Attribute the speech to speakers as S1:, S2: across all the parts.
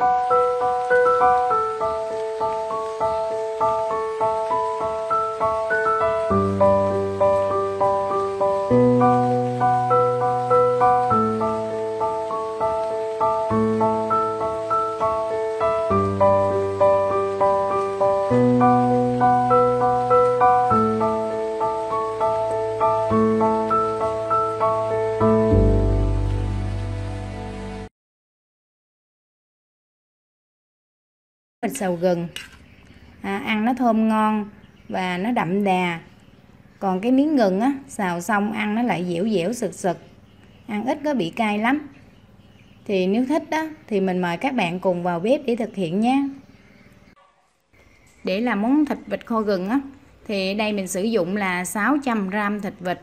S1: mình xào gừng. À, ăn nó thơm ngon và nó đậm đà. Còn cái miếng gừng á xào xong ăn nó lại dẻo dẻo sực sực. Ăn ít có bị cay lắm. Thì nếu thích đó thì mình mời các bạn cùng vào bếp để thực hiện nhé. Để làm món thịt vịt kho gừng á thì đây mình sử dụng là 600 gram thịt vịt.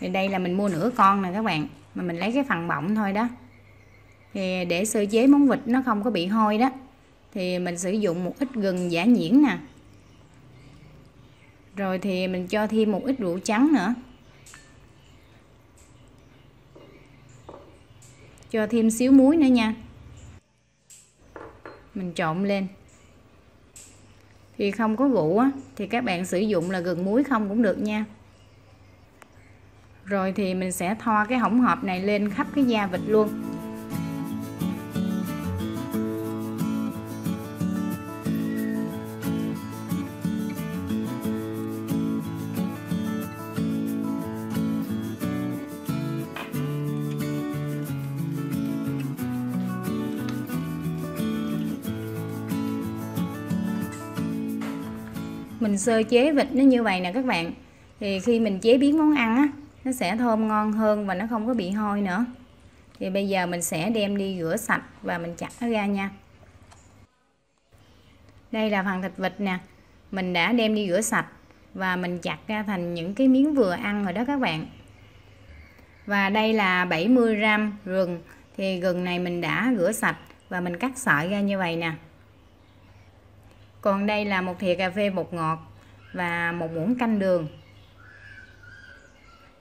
S1: Thì đây là mình mua nửa con nè các bạn mà mình lấy cái phần bọng thôi đó. Thì để sơ chế món vịt nó không có bị hôi đó thì mình sử dụng một ít gừng giả nhuyễn nè. Rồi thì mình cho thêm một ít rượu trắng nữa. Cho thêm xíu muối nữa nha. Mình trộn lên. Thì không có rượu á, thì các bạn sử dụng là gừng muối không cũng được nha. Rồi thì mình sẽ thoa cái hỗn hợp này lên khắp cái da vịt luôn. Mình sơ chế vịt nó như vậy nè các bạn. Thì khi mình chế biến món ăn á, nó sẽ thơm ngon hơn và nó không có bị hôi nữa. Thì bây giờ mình sẽ đem đi rửa sạch và mình chặt nó ra nha. Đây là phần thịt vịt nè. Mình đã đem đi rửa sạch và mình chặt ra thành những cái miếng vừa ăn rồi đó các bạn. Và đây là 70 gram gừng thì gừng này mình đã rửa sạch và mình cắt sợi ra như vậy nè còn đây là một thìa cà phê bột ngọt và một muỗng canh đường.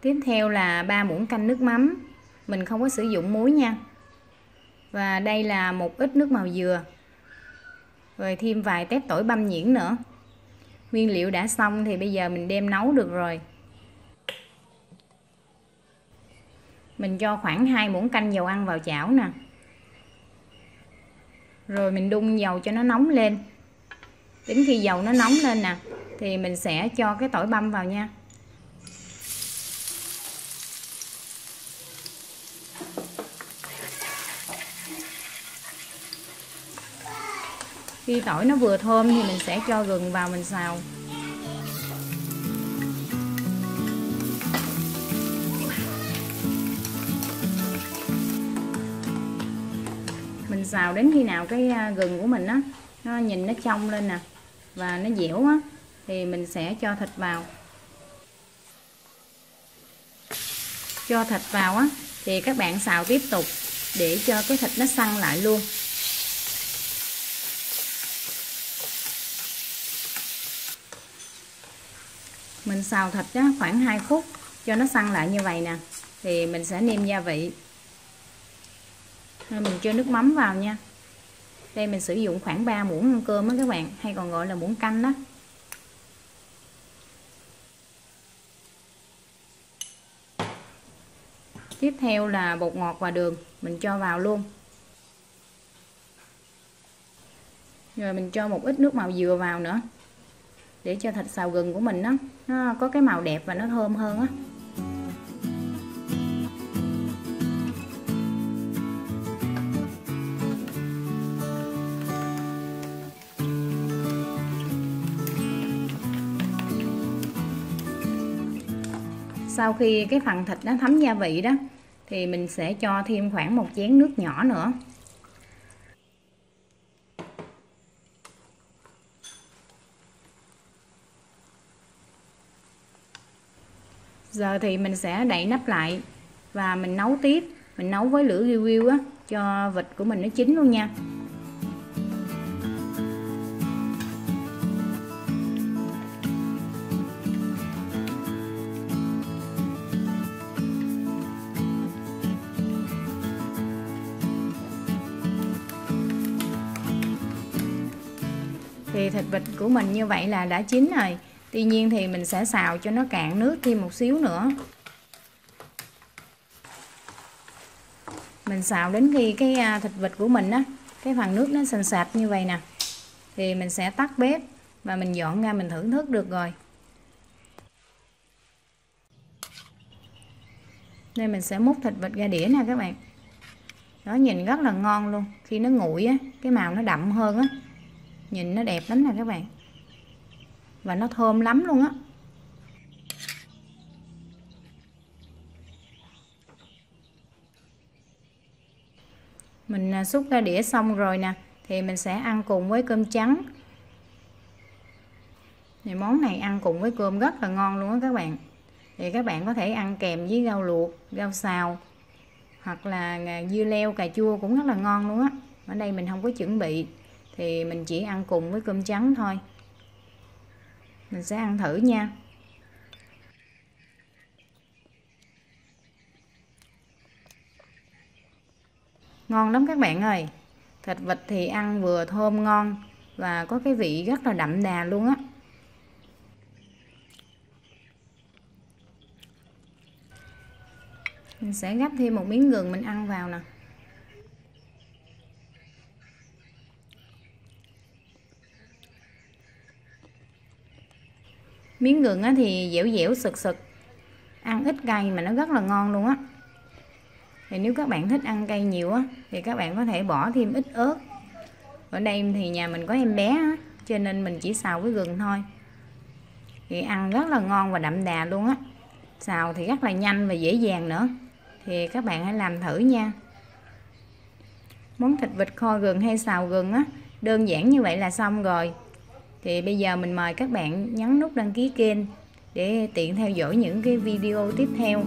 S1: Tiếp theo là 3 muỗng canh nước mắm. Mình không có sử dụng muối nha. Và đây là một ít nước màu dừa. Rồi thêm vài tép tỏi băm nhuyễn nữa. Nguyên liệu đã xong thì bây giờ mình đem nấu được rồi. Mình cho khoảng 2 muỗng canh dầu ăn vào chảo nè. Rồi mình đun dầu cho nó nóng lên đến khi dầu nó nóng lên nè, thì mình sẽ cho cái tỏi băm vào nha. Khi tỏi nó vừa thơm thì mình sẽ cho gừng vào mình xào. Mình xào đến khi nào cái à, gừng của mình á, nó nhìn nó trong lên nè và nó dẻo á thì mình sẽ cho thịt vào. Cho thịt vào á thì các bạn xào tiếp tục để cho cái thịt nó săn lại luôn. Mình xào thịt á, khoảng 2 phút cho nó săn lại như vậy nè thì mình sẽ nêm gia vị. Mình cho nước mắm vào nha đây mình sử dụng khoảng 3 muỗng ăn cơm á các bạn hay còn gọi là muỗng canh đó. Tiếp theo là bột ngọt và đường mình cho vào luôn. Rồi mình cho một ít nước màu dừa vào nữa để cho thịt xào gừng của mình đó, nó có cái màu đẹp và nó thơm hơn á. Sau khi cái phần thịt nó thấm gia vị đó, thì mình sẽ cho thêm khoảng một chén nước nhỏ nữa. Giờ thì mình sẽ đậy nắp lại và mình nấu tiếp. Mình nấu với lửa riêu riêu á, cho vịt của mình nó chín luôn nha. Thì thịt vịt của mình như vậy là đã chín rồi. Tuy nhiên thì mình sẽ xào cho nó cạn nước thêm một xíu nữa. Mình xào đến khi cái à, thịt vịt của mình á, cái phần nước nó sền sạch như vậy nè, thì mình sẽ tắt bếp và mình dọn ra mình thưởng thức được rồi. Đây, mình sẽ múc thịt vịt ra đĩa nè các bạn. Đó, nhìn rất là ngon luôn. Khi nó nguội á, cái màu nó đậm hơn á nhìn nó đẹp lắm nè các bạn. Và nó thơm lắm luôn á. Mình à, xúc ra đĩa xong rồi nè, thì mình sẽ ăn cùng với cơm trắng. Thì món này ăn cùng với cơm rất là ngon luôn á các bạn. Thì các bạn có thể ăn kèm với rau luộc, rau xào, hoặc là à, dưa leo, cà chua cũng rất là ngon luôn á. Ở đây mình không có chuẩn bị thì mình chỉ ăn cùng với cơm trắng thôi. Mình sẽ ăn thử nha. Ngon lắm các bạn ơi. Thịt vịt thì ăn vừa thơm ngon và có cái vị rất là đậm đà luôn á. Mình sẽ gắp thêm một miếng gừng mình ăn vào nè. Miếng gừng á thì dẻo dẻo, sực sực. Ăn ít cay mà nó rất là ngon luôn á. Thì nếu các bạn thích ăn cay nhiều á, thì các bạn có thể bỏ thêm ít ớt. Ở đây thì nhà mình có em bé á, cho nên mình chỉ xào với gừng thôi. Thì ăn rất là ngon và đậm đà luôn á. Xào thì rất là nhanh và dễ dàng nữa. Thì các bạn hãy làm thử nha. Món thịt vịt kho gừng hay xào gừng á, đơn giản như vậy là xong rồi thì bây giờ mình mời các bạn nhấn nút đăng ký kênh để tiện theo dõi những cái video tiếp theo.